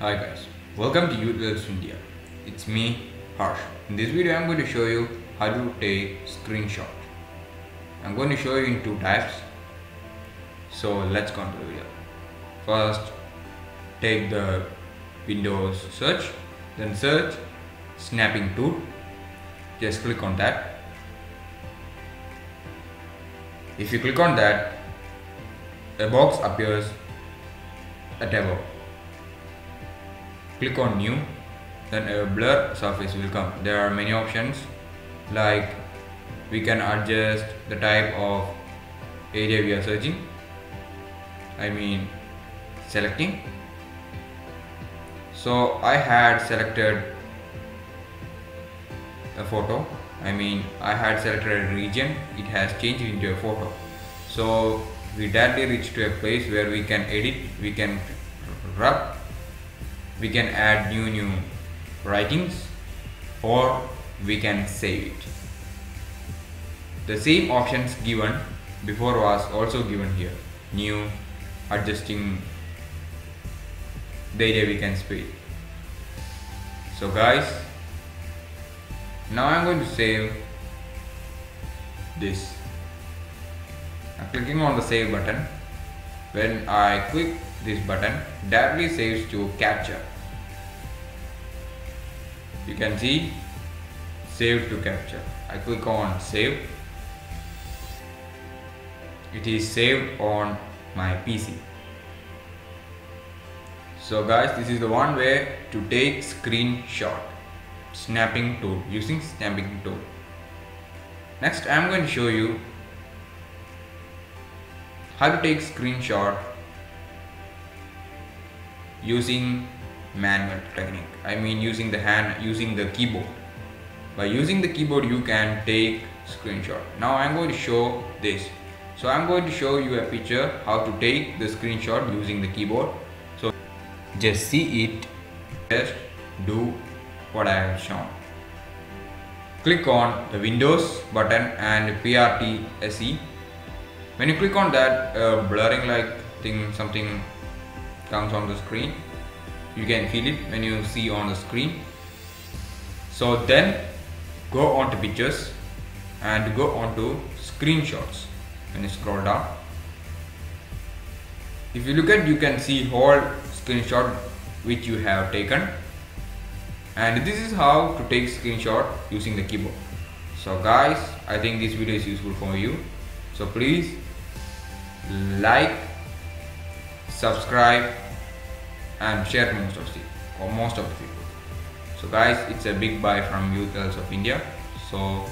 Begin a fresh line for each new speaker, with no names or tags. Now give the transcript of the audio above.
Hi guys, welcome to Youth Wells India. It's me, Harsh. In this video, I'm going to show you how to take screenshot. I'm going to show you in two types. So let's go to the video. First, take the Windows search, then search snapping tool. Just click on that. If you click on that, a box appears at above click on new then a blur surface will come. There are many options like we can adjust the type of area we are searching. I mean selecting. So I had selected a photo. I mean I had selected a region. It has changed into a photo. So we directly reach to a place where we can edit we can rub we can add new new writings or we can save it. The same options given before was also given here. New adjusting area we can speed. So guys now I'm going to save this. I'm clicking on the save button when I click this button directly saves to capture. You can see save to capture. I click on save. It is saved on my PC so guys this is the one way to take screenshot. Snapping tool using snapping tool. Next I am going to show you how to take screenshot using manual technique. I mean using the hand using the keyboard. By using the keyboard you can take screenshot. Now I'm going to show this. So I'm going to show you a picture how to take the screenshot using the keyboard. So just see it. Just do what I have shown. Click on the Windows button and PRT SC when you click on that uh, blurring like thing something comes on the screen you can feel it when you see on the screen. So then go on to pictures and go on to screenshots when you scroll down. If you look at you can see whole screenshot which you have taken. And this is how to take screenshot using the keyboard. So guys i think this video is useful for you so please like subscribe and share most of the or most of the people. So guys it's a big bye from youth of india. So